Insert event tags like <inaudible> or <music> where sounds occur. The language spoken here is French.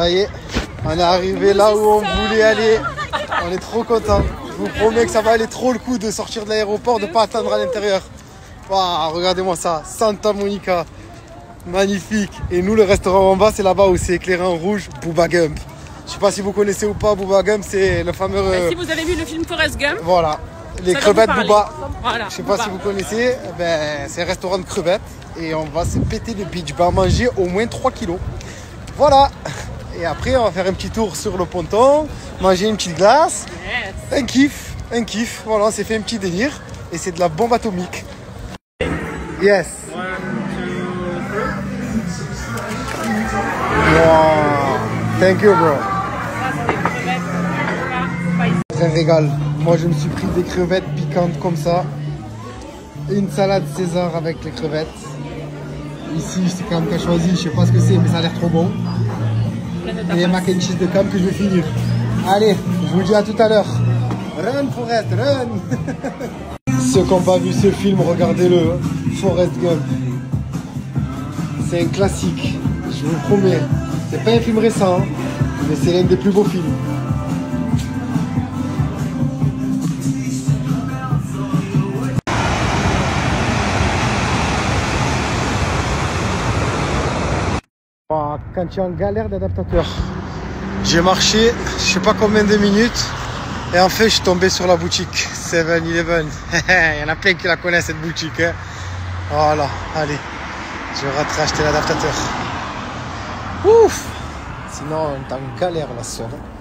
Ça y est, on est arrivé là où on voulait aller. On est trop content. Je vous promets que ça va aller trop le coup de sortir de l'aéroport, de pas attendre à l'intérieur. Waouh, regardez-moi ça, Santa Monica. Magnifique. Et nous, le restaurant en bas, c'est là-bas où c'est éclairé en rouge, Booba Gump. Je sais pas si vous connaissez ou pas Booba Gump, c'est le fameux. Euh, si vous avez vu le film Forrest Gump, Voilà, les Ça va crevettes parler. Booba. Voilà, Je sais pas Booba. si vous connaissez, ben, c'est un restaurant de crevettes et on va se péter le beach bar, manger au moins 3 kilos. Voilà. Et après, on va faire un petit tour sur le ponton, manger une petite glace. yes. Un kiff, un kiff. Voilà, on s'est fait un petit délire et c'est de la bombe atomique. Yes. Wow. Thank you, bro. Très régal. Moi, je me suis pris des crevettes piquantes comme ça. Une salade César avec les crevettes. Ici, c'est Cam qui a choisi. Je sais pas ce que c'est, mais ça a l'air trop bon. Et mac de Cam que je vais finir. Allez, je vous dis à tout à l'heure. Run, Forest, run <laughs> Ceux qui n'ont pas vu ce film, regardez-le. Forest Gump. C'est un classique, je vous promets. C'est pas un film récent, hein, mais c'est l'un des plus beaux films. Quand tu es en galère d'adaptateur, j'ai marché je sais pas combien de minutes et en fait je suis tombé sur la boutique 7-Eleven. <laughs> Il y en a plein qui la connaissent cette boutique. hein. Voilà, allez, je vais acheter l'adaptateur. Ouf Sinon on est en galère la soeur. hein.